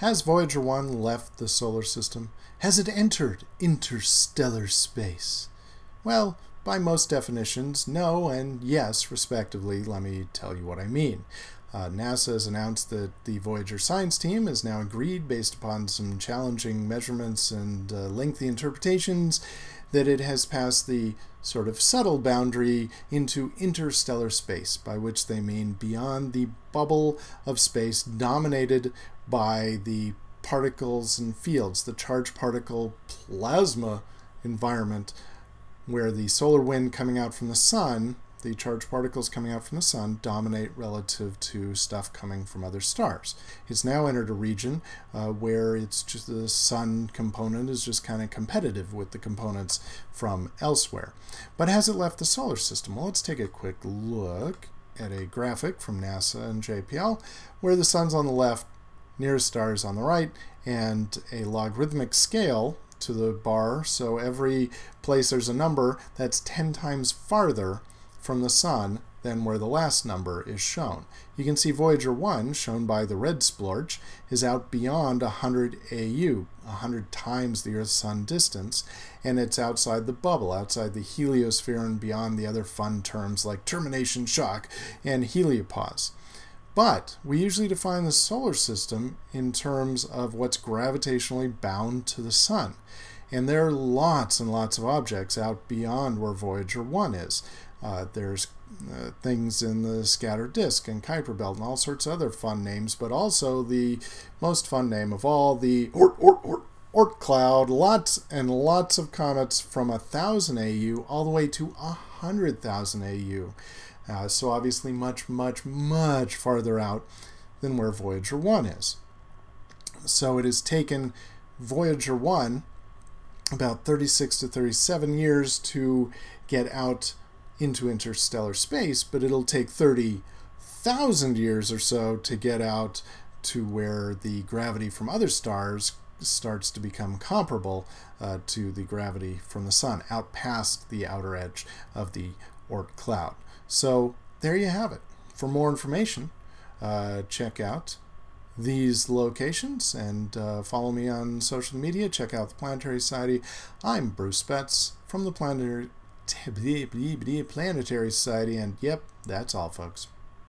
Has Voyager 1 left the solar system? Has it entered interstellar space? Well, by most definitions, no and yes, respectively. Let me tell you what I mean. Uh, NASA has announced that the Voyager science team has now agreed, based upon some challenging measurements and uh, lengthy interpretations, that it has passed the sort of subtle boundary into interstellar space, by which they mean beyond the bubble of space dominated by the particles and fields, the charged particle plasma environment, where the solar wind coming out from the sun the charged particles coming out from the sun dominate relative to stuff coming from other stars. It's now entered a region uh, where it's just the sun component is just kind of competitive with the components from elsewhere. But has it left the solar system? Well, let's take a quick look at a graphic from NASA and JPL where the sun's on the left, nearest stars on the right, and a logarithmic scale to the bar. So every place there's a number that's 10 times farther from the Sun than where the last number is shown. You can see Voyager 1, shown by the red splorch, is out beyond 100 AU, 100 times the Earth-Sun distance, and it's outside the bubble, outside the heliosphere and beyond the other fun terms like termination shock and heliopause. But we usually define the solar system in terms of what's gravitationally bound to the Sun. And there are lots and lots of objects out beyond where Voyager 1 is. Uh, there's uh, things in the scatter disk and Kuiper belt and all sorts of other fun names, but also the most fun name of all, the Oort, Oort, Oort, Oort cloud. Lots and lots of comets from a thousand AU all the way to a hundred thousand AU. Uh, so obviously much, much, much farther out than where Voyager 1 is. So it has taken Voyager 1 about 36 to 37 years to get out into interstellar space, but it'll take 30,000 years or so to get out to where the gravity from other stars starts to become comparable uh, to the gravity from the sun, out past the outer edge of the Oort cloud. So there you have it. For more information, uh, check out these locations and uh, follow me on social media. Check out the Planetary Society. I'm Bruce Betts from the Planetary Planetary Society, and yep, that's all, folks.